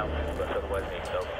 altitude, unless otherwise needs over.